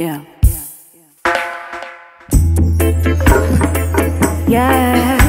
Yeah. Yeah. Mm.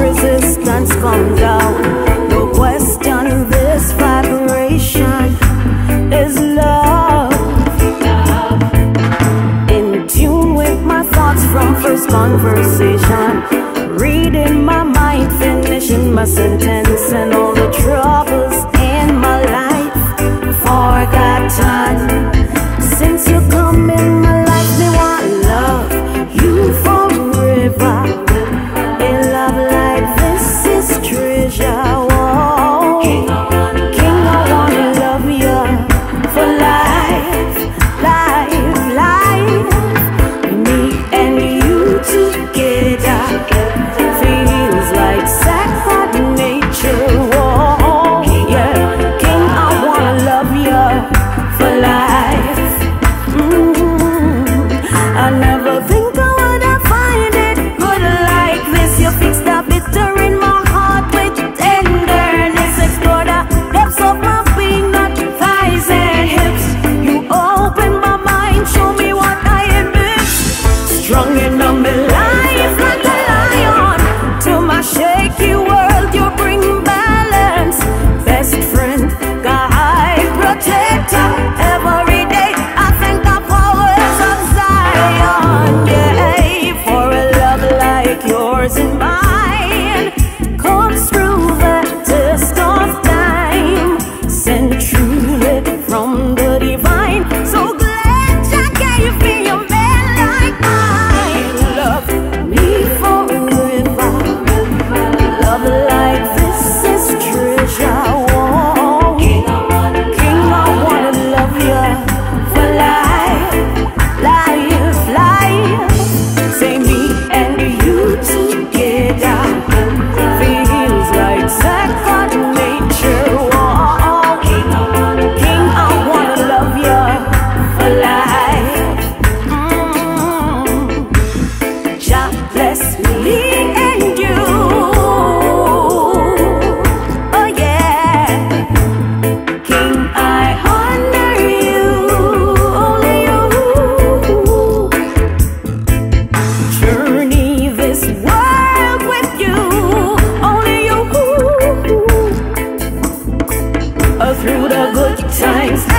Resistance come down. No question, this vibration is love. In tune with my thoughts from first conversation. Reading my mind, finishing my sentence, and all through the good times.